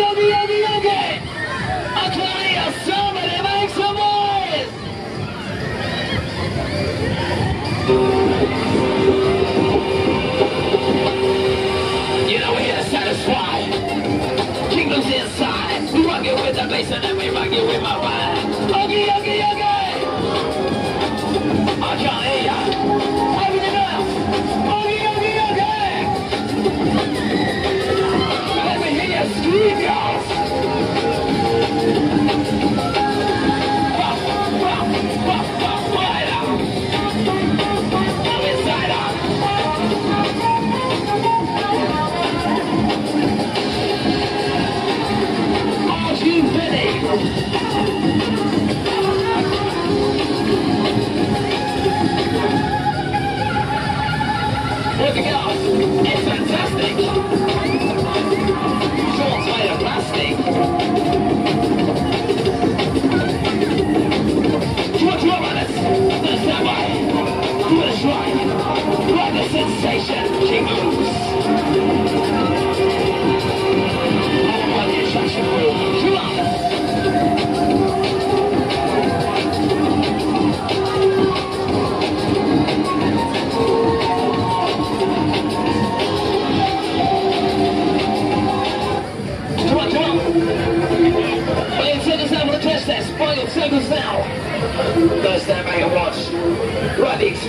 yogi, yogi, yogi! Aquarius,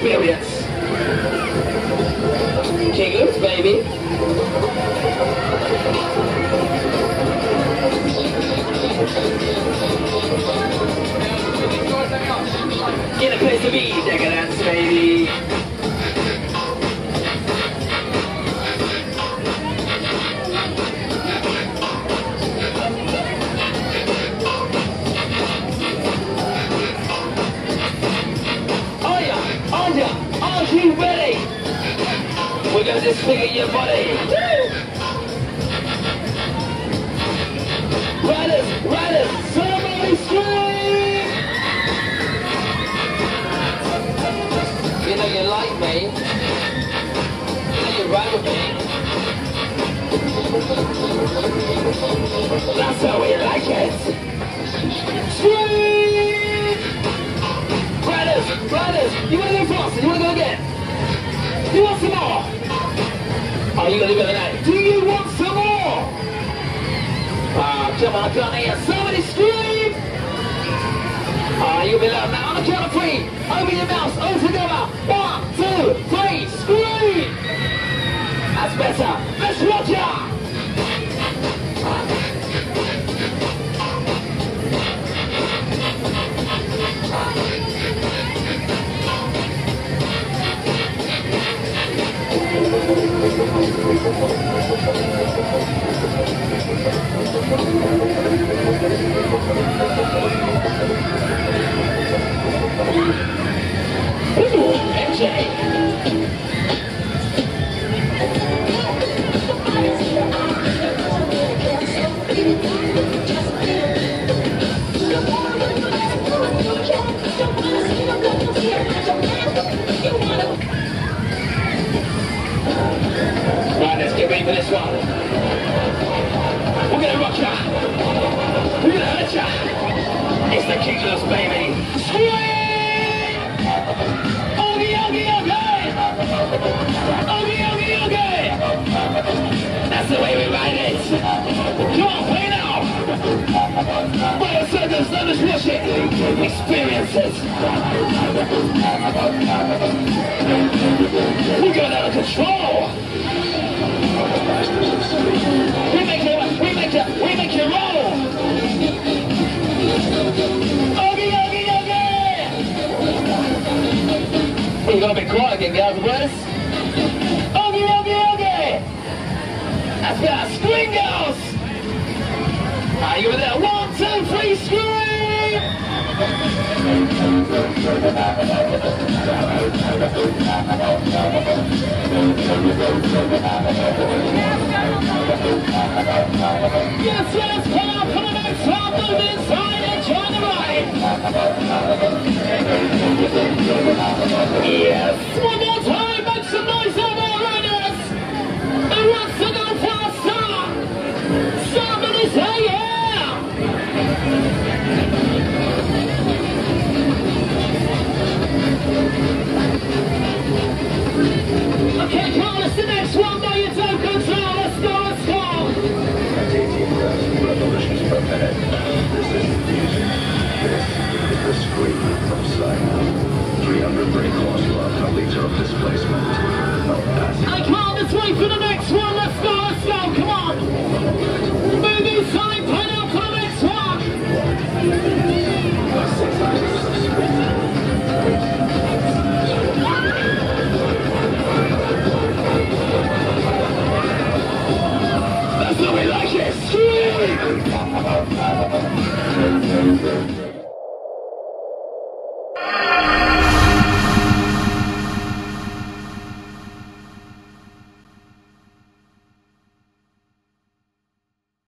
experience. Jiggers, baby. Get a place to be, decadence, baby. Cause it's your body. Riders, riders, somebody scream! You know you like me. You know you ride with me. That's how we you gonna Do you want some more? Ah, come on, come here. Somebody scream! Ah, you'll be loud now. On the count of three. Open your mouth. open together. One, That's the way we write it. Come on, play now. But it's circus, let us rush it. Experience. We got out of control. We make you, we make you, we make you roll. Oogie, oogie, oogie. We're gonna be quiet again, guys. Where's? gracias, gringos! Are you there? one, two, three, scream!